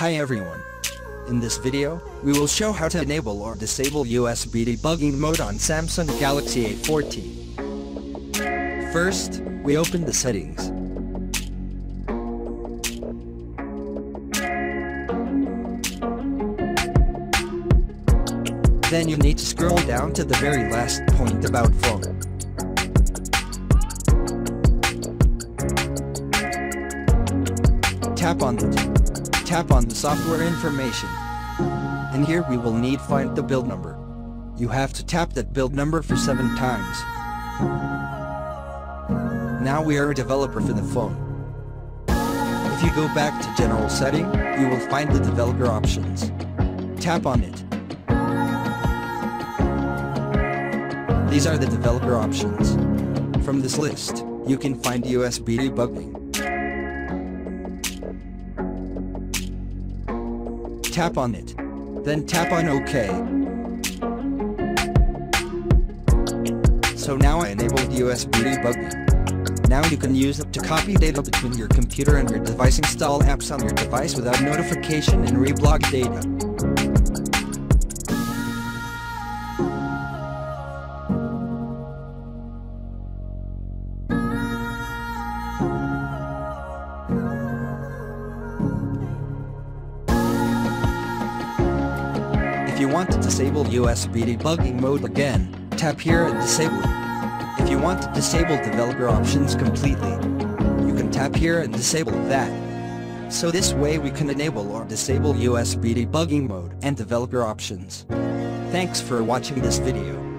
Hi everyone. In this video, we will show how to enable or disable USB debugging mode on Samsung Galaxy A14. First, we open the settings. Then you need to scroll down to the very last point about phone. Tap on it. Tap on the software information. And here we will need find the build number. You have to tap that build number for 7 times. Now we are a developer for the phone. If you go back to general setting, you will find the developer options. Tap on it. These are the developer options. From this list, you can find USB debugging. Tap on it. Then tap on OK. So now I enabled USB debugging. Now you can use it to copy data between your computer and your device install apps on your device without notification and reblog data. You want to disable USB debugging mode again, tap here and disable it. If you want to disable developer options completely, you can tap here and disable that. So this way we can enable or disable USB debugging mode and developer options. Thanks for watching this video.